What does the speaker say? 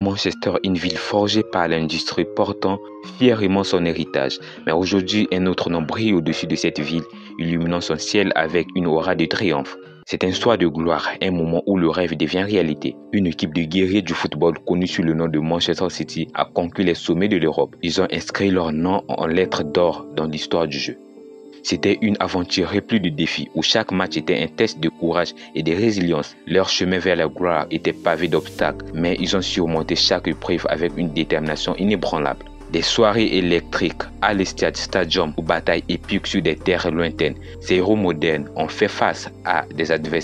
Manchester, une ville forgée par l'industrie portant fièrement son héritage. Mais aujourd'hui, un autre nom brille au-dessus de cette ville, illuminant son ciel avec une aura de triomphe. C'est un soir de gloire, un moment où le rêve devient réalité. Une équipe de guerriers du football connue sous le nom de Manchester City a conquis les sommets de l'Europe. Ils ont inscrit leur nom en lettres d'or dans l'histoire du jeu. C'était une aventure remplie de défis où chaque match était un test de courage et de résilience. Leur chemin vers la gloire était pavé d'obstacles, mais ils ont surmonté chaque épreuve avec une détermination inébranlable. Des soirées électriques à l'Estade Stadium ou batailles épiques sur des terres lointaines, ces héros modernes ont fait face à des adversaires